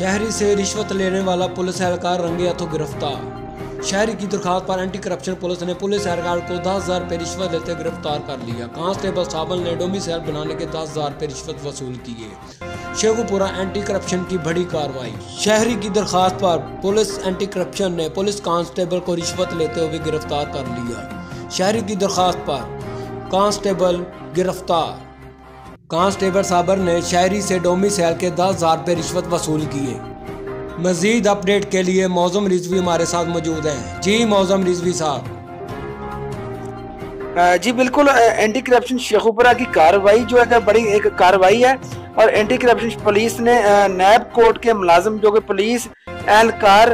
شہری سے رشوت لینے والا پولیس اہلکار رنگے ہاتھوں گرفتار۔ شہری کی درخواست پر اینٹی کرپشن پولیس نے پولیس اہلکار کو دس ہزار روپے رشوت لیتے گرفتار کر لیا۔ کانسٹیبل صابل نے ڈومی سیل بنانے کے دس ہزار روپے رشوت وصول کیے۔ شیخو پورا اینٹی کرپشن کی بڑی کاروائی شہری کی درخواست پر پولیس اینٹی کرپشن نے پولیس کانسٹیبل کو رشوت لیتے ہوئے گرفتار کر لیا۔ شہری کی درخواست پر کانسٹیبل گرفتار۔ کانسٹیبل صابر نے شہری سے ڈومی سیل کے دس ہزار روپے رشوت وصول کیے۔ مزید اپڈیٹ کے لیے موزم رضوی ہمارے ساتھ موجود ہیں۔ جی موزم رضوی صاحب۔ جی بالکل اینٹی کرپشن شیخوپورہ کی کاروائی جو ہے بڑی ایک کاروائی ہے۔ اور اینٹی کرپشن پولیس نے نیب کوٹ کے ملازم جو کہ پولیس، اہلکار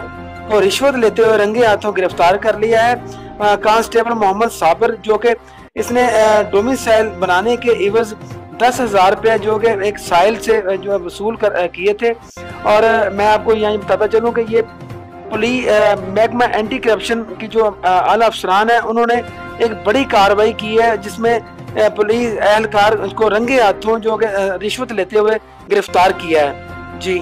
کو رشوت لیتے ہوئے رنگے ہاتھوں گرفتار کر لیا ہے۔ کانسٹیبل محمد صابر جو کہ اس نے ڈومی سیل بنانے کے عوض دس ہزار روپے جو کہ ایک سائل سے جو وصول کیے تھے۔ اور میں آپ کو یہاں بتاتا چلوں کہ یہ پولی محکمہ اینٹی کرپشن کی جو اعلیٰ افسران ہیں، انہوں نے ایک بڑی کاروائی کی ہے، جس میں پولیس اہلکار اس کو رنگے ہاتھوں جو کہ رشوت لیتے ہوئے گرفتار کیا ہے۔ جی۔